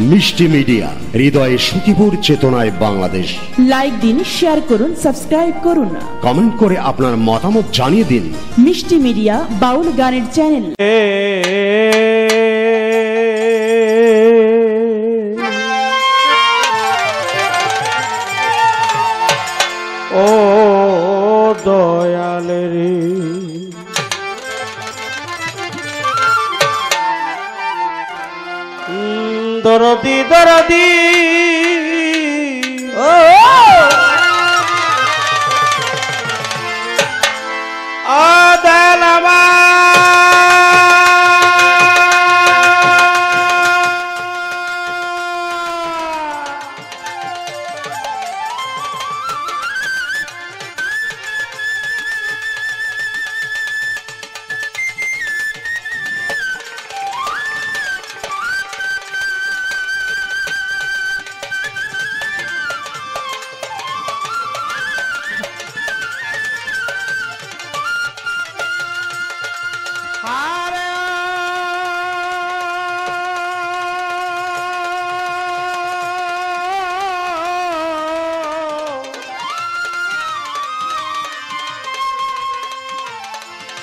মিষ্টি মিডিয়া হৃদয়ে সুখীপুর চেতনায় বাংলাদেশ লাইক দিন শেয়ার করুন সাবস্ক্রাইব করুন কমেন্ট করে আপনার মতামত জানিয়ে দিন মিষ্টি মিডিয়া বাউল গানের চ্যানেল দরদি দরদি। ও ও।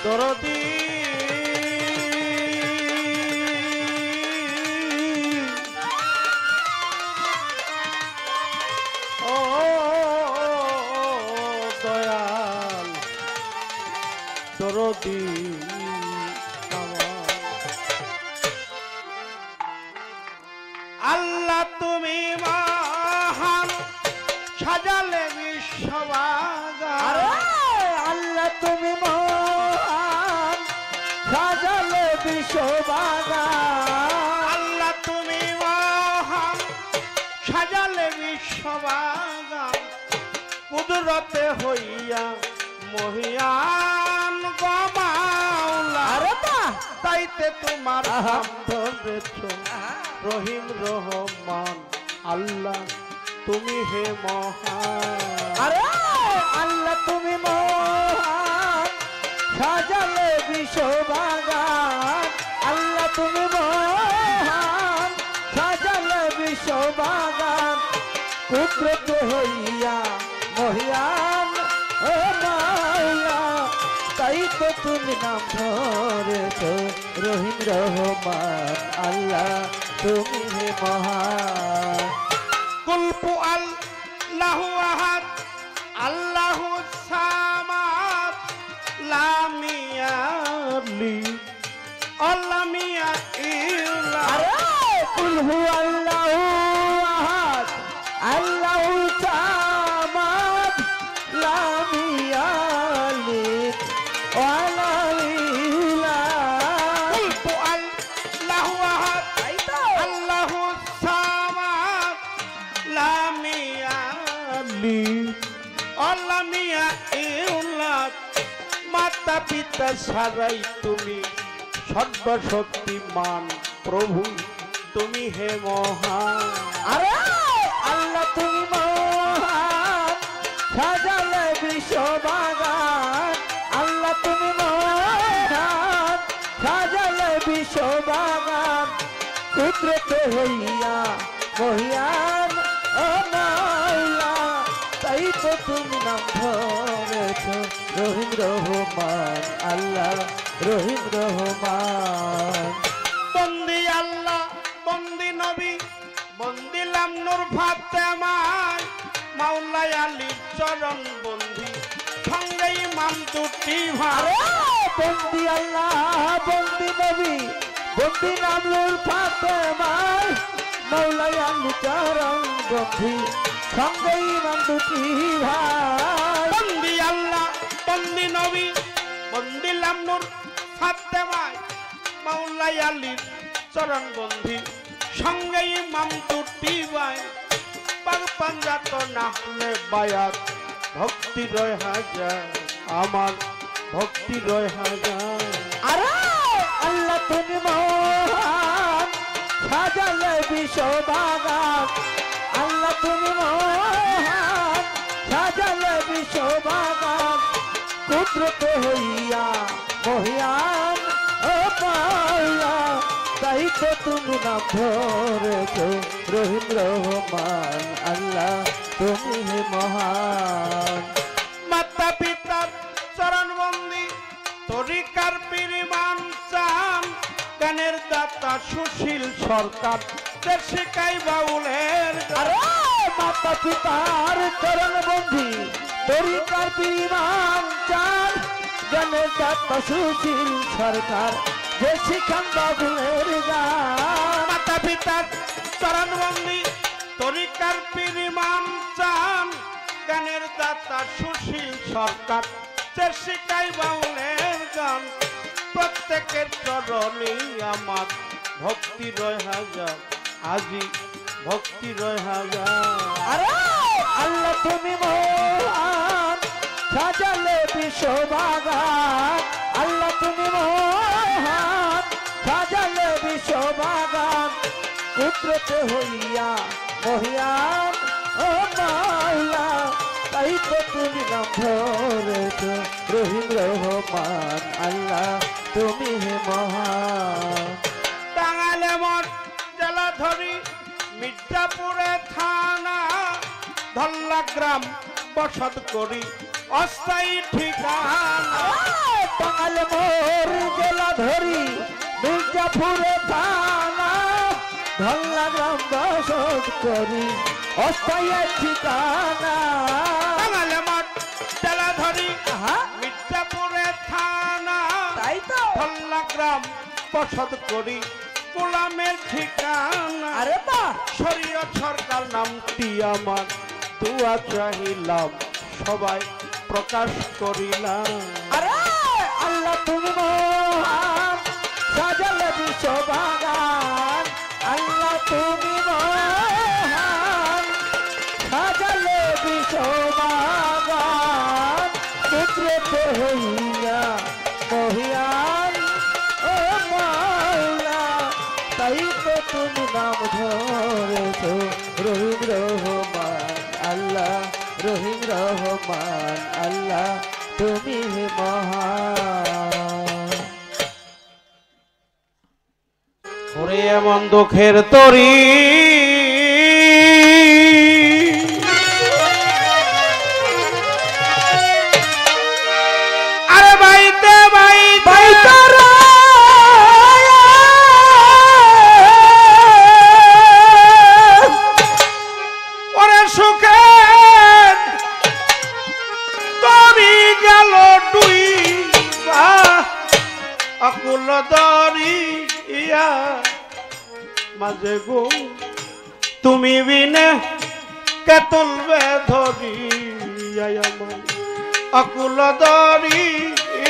দরদি বিশ্ববাগান আল্লাহ তুমি মহান সাজালে বিশ্ববাগান কুদরতে হইয়া মহিয়ান গমাউলা তাইতে তোমার রহিম রহমান আল্লাহ তুমি হে মহান। আরে আল্লাহ তুমি মহান সাজালে বিশ্ববাগান তুমি মহান, সাজালে বিশ্ববাগান কুদরত হইয়া মহিয়ান। ও মাওলা, তাই তো তুমি নাম ধরেছ, রহিম রহমান আল্লাহ, তুমি হে মহান। কুলপু আল্লাহু আহাদ হু আল্লাহু আহাদ। আল্লাহু সামাদ লাম ইয়ালিদ ওয়া লাম ইউলাদ কুলপু আল্লাহু আহাদ। আল্লাহু সামাদ লামিয়ালি আল্লামিয়া ইল্লা মাতা পিতা সারাই তুমি সর্বশক্তিমান প্রভু। তুমি হে মহান। আরে! আল্লাহ তুমি মহান। সাজালে বিশ্ববাগান। আল্লাহ তুমি মহান। সাজালে বিশ্ববাগান। কুদরত হইয়া মহিয়ান ও মাওলা তাই তো তুমি নাম ধরেছ রহিম রহমান আল্লাহ রহিম রহমান বন্দি আল্লাহ। বন্দিলাম নূর ফাতেমায় মাওলাই আলী চরণ বন্দি। সঙ্গে ইমাম দুটি ভাই আরে বন্দি আল্লাহ বন্দি নবী বন্দি নামলুল ফাতেমায় মৌলাই আলু চরণ বন্ধি সঙ্গে ইমাম দুটি ভাই বন্দি আল্লাহ বন্দি নবী বন্দিলাম নূর ফাতেমায় মাওলাই আলীর চরণ বন্ধি সঙ্গে ইমাম দুটি ভাই পাগ পাঞ্জাত না হলে বায়াত। ভক্তি রয় হাজার, আমার ভক্তি রয় হাজার। আরে আল্লাহ তুমি মহান, সাজালে বিশ্ববাগান। আল্লাহ তুমি মহান, সাজালে বিশ্ববাগান। কুদরত হইয়া তাই তো তুমি নাম ধরেছ রহিম রহমান আল্লাহ তুমি হে মহান মাতা পিতার চরণ বন্দি তরিকার পরিমাণ চান গানের দাতা সুশীল সরকার শিকাই বাউলের মাতা পিতার চরণ বন্ধি তরিকার বিমান চান জনের দাত্ত সুশীল সরকার শিখান বাবুয়ের গান। মাতা পিতার চরণ বন্দি তরিকার পরিমাণ চান। গানের দাতা সুশীল সরকার দেশ শিকাই বাউলের গান। প্রত্যেকের চরণে আমার ভক্তি রয় হাজার আজি ভক্তি রয় হাজার আরে আল্লাহ তুমি মহান সাজালে বিশ্ববাগান। আল্লাহ তুমি মহান, সাজালে বিশ্ববাগান, কুদরতে হইয়া মহিয়ান ও মাওলা, তাই তো তুমি নাম ধরেছ রহিম রহমান। আল্লাহ, তুমি হে মহান। টাঙ্গালে মঠ জেলাধরি, মির্জাপুরে থানা ধল্লা গ্রাম বসত করি। অস্থায়ী ঠিকানা। বাঙাল মোর জেলা ধরি মির্জাপুরে থানা। ধল্লা গ্রাম বসত করি অস্থায়ী ঠিকানা। টাঙ্গালে মঠ জেলাধরি আহা, মির্জাপুরে থানা। তাই তো। ধল্লা গ্রাম বসত করি গোলামের ঠিকানা। আরে বা। শরীয়ত সরকার নামটি আমার দুয়া চাহিলাম সবাই। প্রকাশ করিলাম। আরে! আল্লাহ তুমি সাজালে সাজালে বিশ্ববাগান আল্লাহ তুমি রহমান আল্লাহ তুমি মহান। এমন দুঃখের তরি দরি ইয়া, মাঝে গো, তুমি বিনে কে তুলবে ধরি আমার অকুল দরি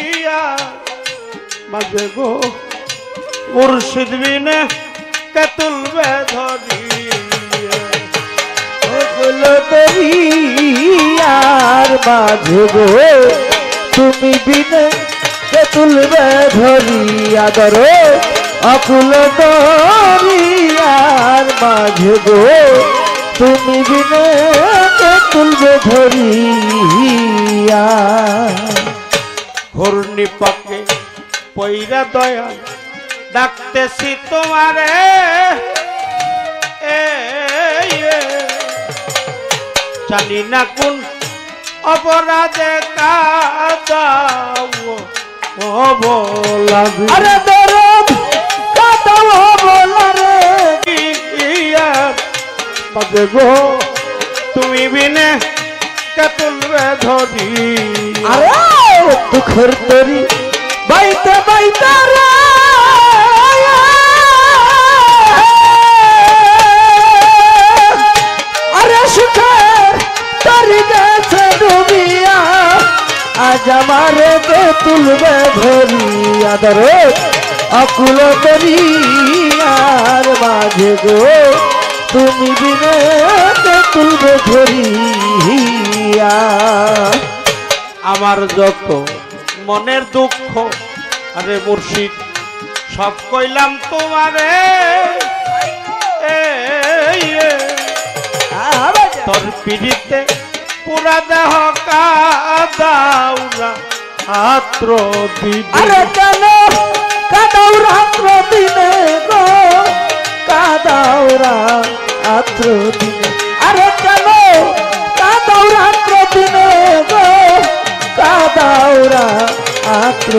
ইয়া, মাঝে গো, মুর্শিদ বিনে কে তুলবে ধরি সকল দরিয়ার মাঝে গো, তুমি বিনে কে তুলবে ধরি আদর? অকুল দরিয়ার মাঝে গো, তুমি বিনে কে তুলবে ধরিয়া ঘূর্ণি পাকে পইরা দয়া ডাকতেছি তোমারে। জানি না কোন অপরাধে কাদাও অবলাবি আরে দরদ কাটাও বলা রে ইয়া বাজে গো, তুমি বিনে কে তুলবে ধরি আরে, দুঃখের তরি, বাইতে বাইতে রে। আরে সুখে তরি গেছে ডুবিয়া, আজ কে তুলবে ধরিয়া ধরো অকুল দরিয়ার মাঝে গো। তুমি বিনে তুলবে ধরিয়া আমার যত মনের দুঃখ আরে মুর্শিদ সব কইলাম তোমারে। তোর পিড়িতে পুরা দেহ কাদাউরা। দিদি আরে কেন? কাদাও রাত্র দিনে গো। কাদাও রাত্র দিনে। আরে কেন? কাদাও রাত্র দিনে গো। কাদাও রাত্র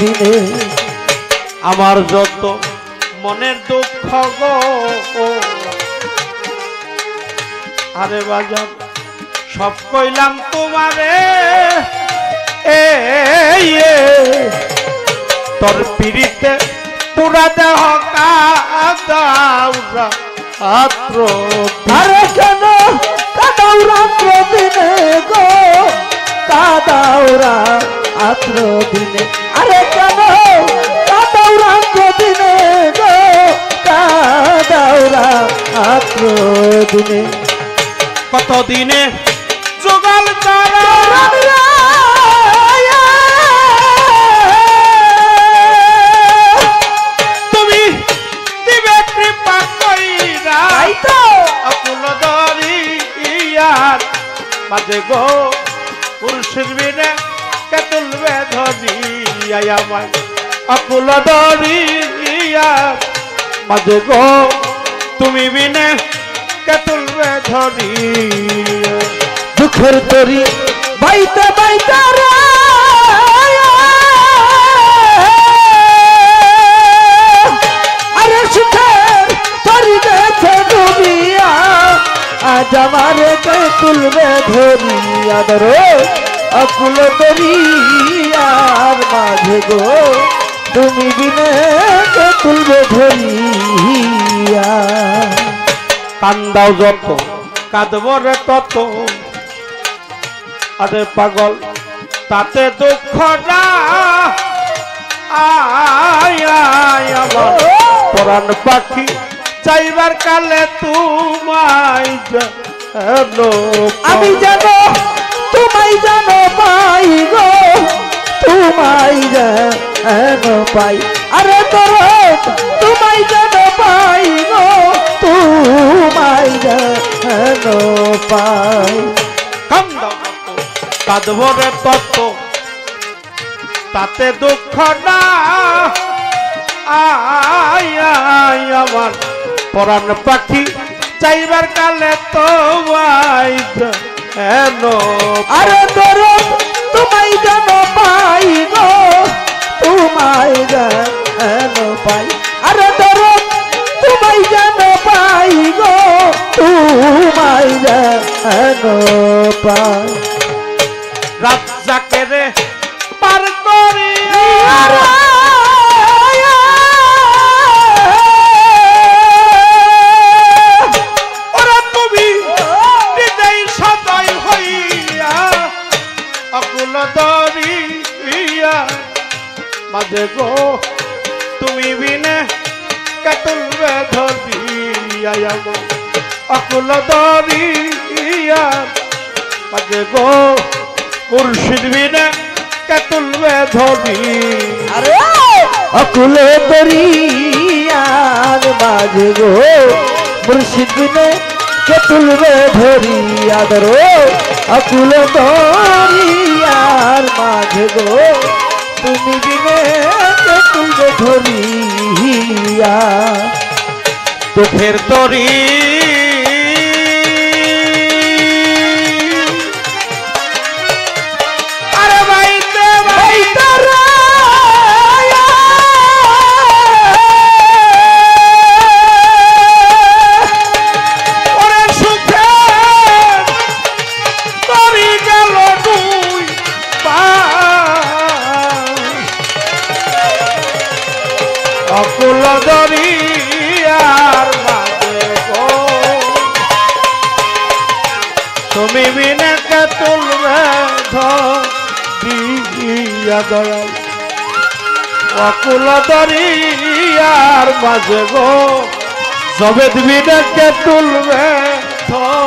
দিনে। আমার যত মনের দুঃখ গো। আরে বাজার সব কইলাম তোমারে। তোর পিড়িতে পুরা দেহ কাদাউরা আত্র। আরে কেন? কাদাও রাত্র দিনে গো। কাদাও রাত্র দিনে। আরে কেন? কাদাও রাত্র দিনে গো। কাদাও রাত্র দিনে। কতদিনে মাঝে গো পুরুষের বিনে কে তুলবে ধরি আমায়। অকুল দরিয়ার মাঝে গো, তুমি বিনে কে তুলবে ধরি দুঃখের তরি বাইতে বাইতে আরে সুখের তরি গেছে ডুবিয়া আজ আমারে কে তুলবে ধরিয়া ধরো অকুল তরিয়ার মাঝে গো তুমি বিনে কে তুলবে ধরিয়া কান্দাও যত কাঁদব রে তত আরে পাগল তাতে দুঃখ না আয় আয় পাখি চাইবার কালে তোমায় যেন আমি জানো তোমায় জানো পাই গো তোমায় জানো পাই। আরে তোর তোমায় জানো পাই গো তোমায় জানো পাই। কান্দাও যত কাঁদব রে তত তাতে দুঃখ না। আয় আয় আমার পরাণ পাখি চাইবার কালে যেন আরে তোর তোমায় জানো পাই গো তোমায় জানো পাই। আরে তোর তোমায় জানো পাই গো তোমায় জানো পাই। রাত যাকে রে পার করি। ওরা দরিয়া মাঝে গো মুর্শিদ বিনে কাতুলবে ধরি আরে অকুলে দরিয়ার মাঝে গো মুর্শিদ বিনে কে তুলবে ধরি আদরো অকুল দরিয়ার মাঝে গো তুমি বিনে কে তুলবে ধরিয়া দুঃখের তরি ধরিয়া দয়াল। অকুল দরিয়ার মাঝে গো। সবেদ বিনে কে তুলবে। ধর